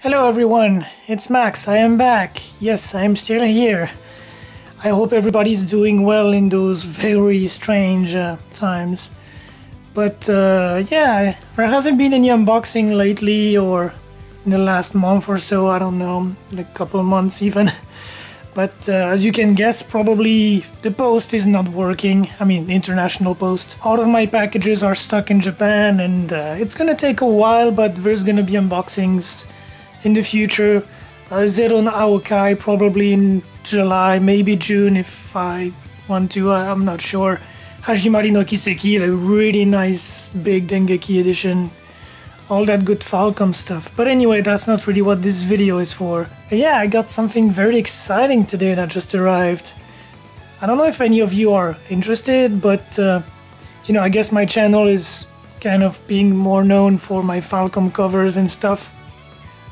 Hello everyone, it's Max. I am back. Yes, I am still here. I hope everybody's doing well in those very strange uh, times. But uh, yeah, there hasn't been any unboxing lately or in the last month or so, I don't know, in a couple months even. But uh, as you can guess, probably the post is not working. I mean, international post. All of my packages are stuck in Japan and uh, it's gonna take a while, but there's gonna be unboxings in the future. Uh, Zero Aokai probably in July, maybe June if I want to, uh, I'm not sure. Hajimari no Kiseki, a really nice big Dengeki edition. All that good Falcom stuff. But anyway, that's not really what this video is for. Yeah, I got something very exciting today that just arrived. I don't know if any of you are interested, but uh, you know, I guess my channel is kind of being more known for my Falcom covers and stuff.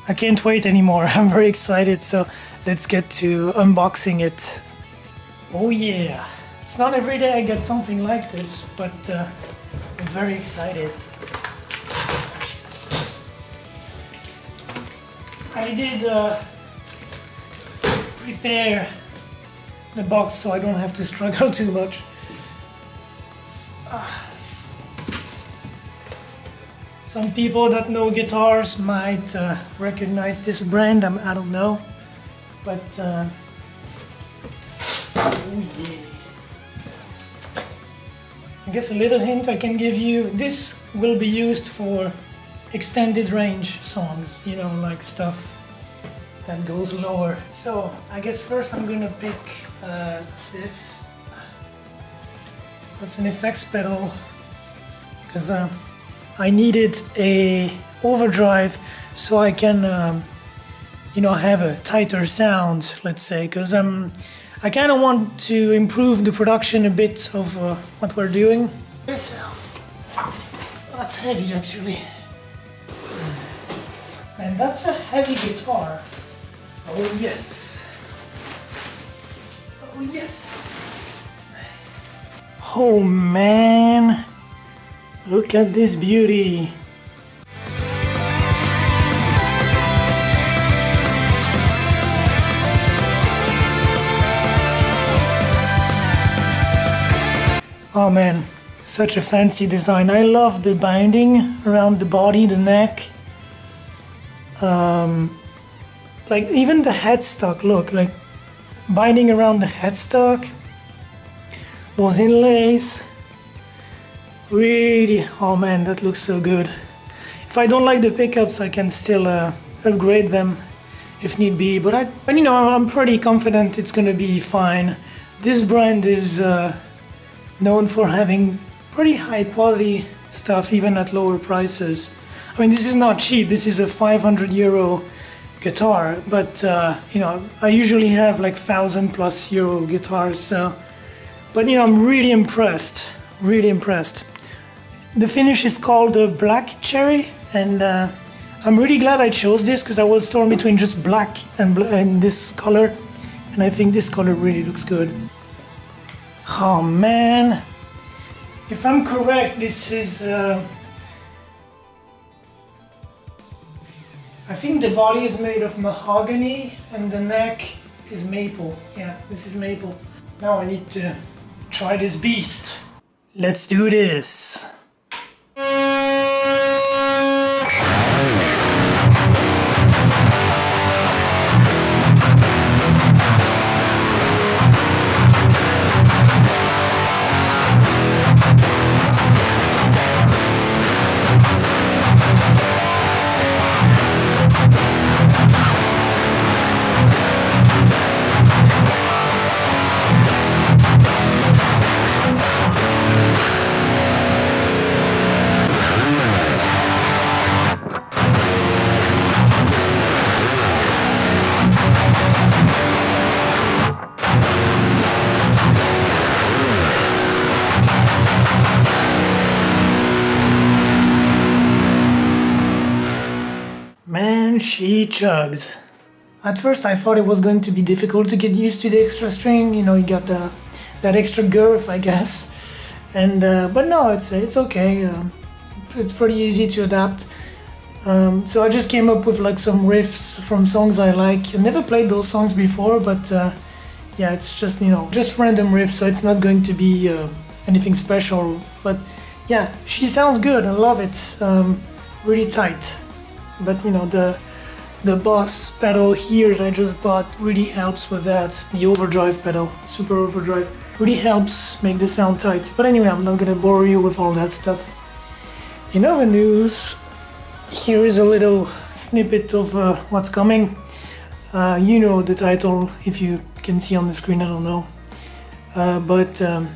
I can't wait anymore. I'm very excited. So let's get to unboxing it. Oh yeah. It's not every day I get something like this, but uh, I'm very excited. I did uh, prepare the box so I don't have to struggle too much. Some people that know guitars might uh, recognize this brand, I'm, I don't know. But, uh, oh yeah. I guess a little hint I can give you, this will be used for extended range songs, you know, like stuff that goes lower. So I guess first I'm gonna pick uh, this. That's an effects pedal because uh, I needed a overdrive so I can, um, you know, have a tighter sound, let's say, because um, I kind of want to improve the production a bit of uh, what we're doing. This, that's heavy actually. And that's a heavy guitar. Oh yes. Oh yes. Oh man. Look at this beauty. Oh man, such a fancy design. I love the binding around the body, the neck. Um, like even the headstock, look, like binding around the headstock. Those inlays. Really, oh man, that looks so good. If I don't like the pickups, I can still uh, upgrade them if need be. But I, but you know, I'm pretty confident it's gonna be fine. This brand is uh, known for having pretty high quality stuff, even at lower prices. I mean, this is not cheap. This is a 500 euro guitar, but uh, you know, I usually have like thousand plus euro guitars. So, but you know, I'm really impressed. Really impressed. The finish is called Black Cherry, and uh, I'm really glad I chose this because I was torn between just black and, bl and this color, and I think this color really looks good. Oh man, if I'm correct, this is. Uh, I think the body is made of mahogany and the neck is maple. Yeah, this is maple. Now I need to try this beast. Let's do this. She chugs. At first I thought it was going to be difficult to get used to the extra string, you know, you got the, that extra girth, I guess. And, uh, but no, it's, it's okay. Um, it's pretty easy to adapt. Um, so I just came up with like some riffs from songs I like. I never played those songs before, but uh, yeah, it's just you know just random riffs, so it's not going to be uh, anything special. But yeah, she sounds good. I love it. Um, really tight. But you know the the boss pedal here that I just bought really helps with that. The overdrive pedal, super overdrive, really helps make the sound tight. But anyway, I'm not gonna bore you with all that stuff. In other news, here is a little snippet of uh, what's coming. Uh, you know the title if you can see on the screen, I don't know. Uh, but um,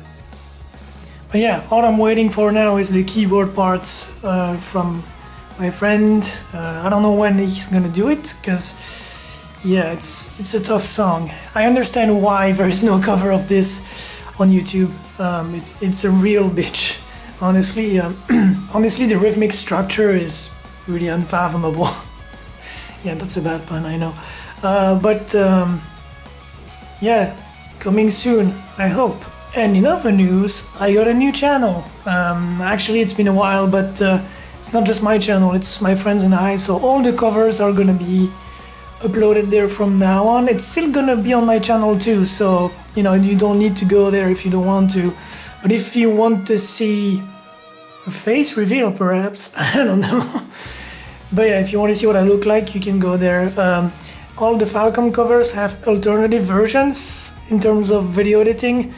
but yeah, all I'm waiting for now is the keyboard parts uh, from my friend. Uh, I don't know when he's gonna do it because yeah, it's it's a tough song. I understand why there is no cover of this on YouTube. Um, it's it's a real bitch. Honestly, um, honestly, the rhythmic structure is really unfathomable. yeah, that's a bad pun, I know. Uh, but um, yeah, coming soon, I hope. And in other news, I got a new channel. Um, actually, it's been a while, but uh, it's not just my channel, it's my friends and I. So all the covers are gonna be uploaded there from now on. It's still gonna be on my channel too, so you know, you don't need to go there if you don't want to. But if you want to see a face reveal, perhaps, I don't know. but yeah, if you want to see what I look like, you can go there. Um, all the Falcom covers have alternative versions in terms of video editing.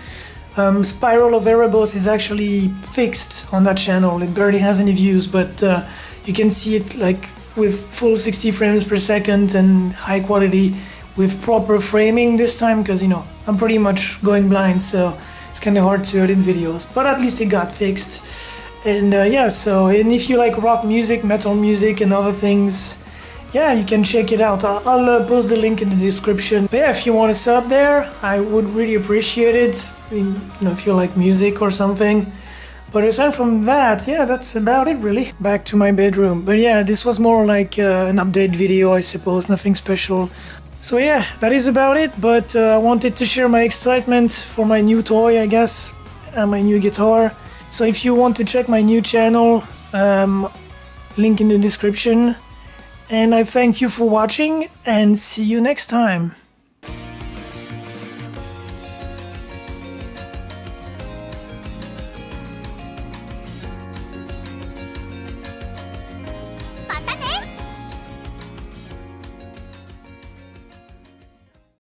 Um, Spiral of Erebos is actually fixed on that channel. It barely has any views, but uh, you can see it like with full 60 frames per second and high quality with proper framing this time because you know I'm pretty much going blind so it's kind of hard to edit videos but at least it got fixed. And uh, yeah so and if you like rock music metal music and other things yeah you can check it out. I'll, I'll uh, post the link in the description. But yeah if you want to sub there I would really appreciate it you know, if you like music or something. But aside from that, yeah, that's about it really. Back to my bedroom. But yeah, this was more like uh, an update video, I suppose, nothing special. So yeah, that is about it, but uh, I wanted to share my excitement for my new toy, I guess, and my new guitar. So if you want to check my new channel, um, link in the description. And I thank you for watching and see you next time.